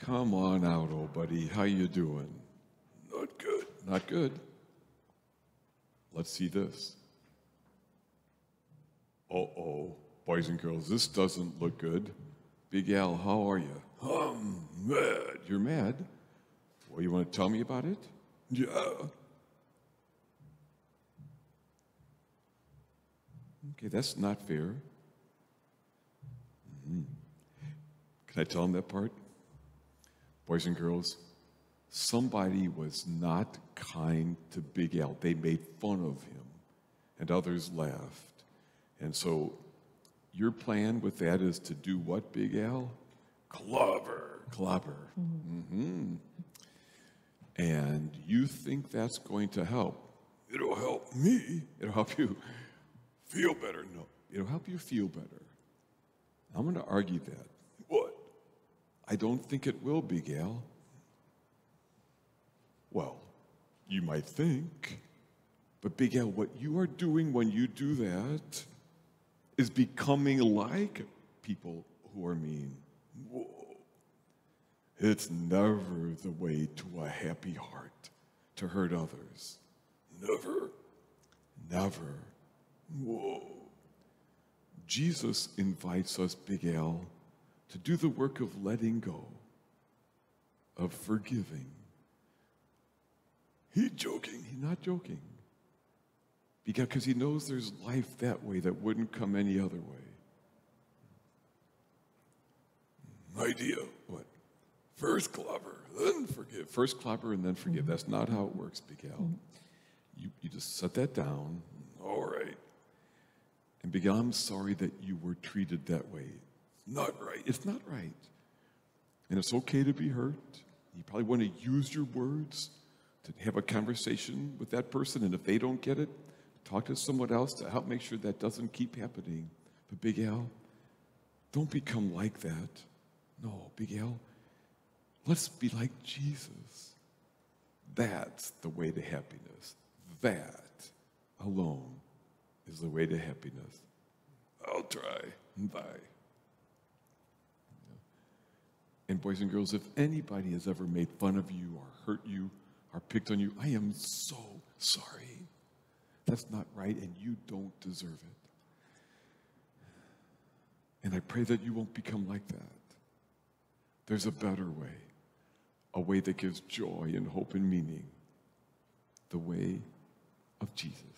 Come on out, old buddy. How you doing? Not good. Not good. Let's see this. Uh-oh, boys and girls, this doesn't look good. Big Al, how are you? I'm mad. You're mad? Well, you want to tell me about it? Yeah. Okay, that's not fair. Mhm. Can I tell him that part? Boys and girls, somebody was not kind to Big Al. They made fun of him, and others laughed. And so, your plan with that is to do what, Big Al? Clobber. Clobber. hmm And you think that's going to help? It'll help me. It'll help you feel better. No, it'll help you feel better. I'm going to argue that. I don't think it will, be, Al. Well, you might think. But Big Al, what you are doing when you do that is becoming like people who are mean. Whoa. It's never the way to a happy heart to hurt others. Never. Never. Whoa. Jesus invites us, Big Al, to do the work of letting go, of forgiving. He's joking. He's not joking. Because he knows there's life that way that wouldn't come any other way. Hmm, idea. What? First clobber, then forgive. First clobber and then forgive. Mm-hmm. That's not how it works, Big Al. Mm-hmm. You, you just set that down. All right. And Big Al, I'm sorry that you were treated that way. Not right. It's not right. And it's okay to be hurt. You probably want to use your words to have a conversation with that person. And if they don't get it, talk to someone else to help make sure that doesn't keep happening. But Big Al, don't become like that. No, Big Al, let's be like Jesus. That's the way to happiness. That alone is the way to happiness. I'll try. Bye. And boys and girls, if anybody has ever made fun of you or hurt you or picked on you, I am so sorry. That's not right, and you don't deserve it. And I pray that you won't become like that. There's a better way, a way that gives joy and hope and meaning, the way of Jesus.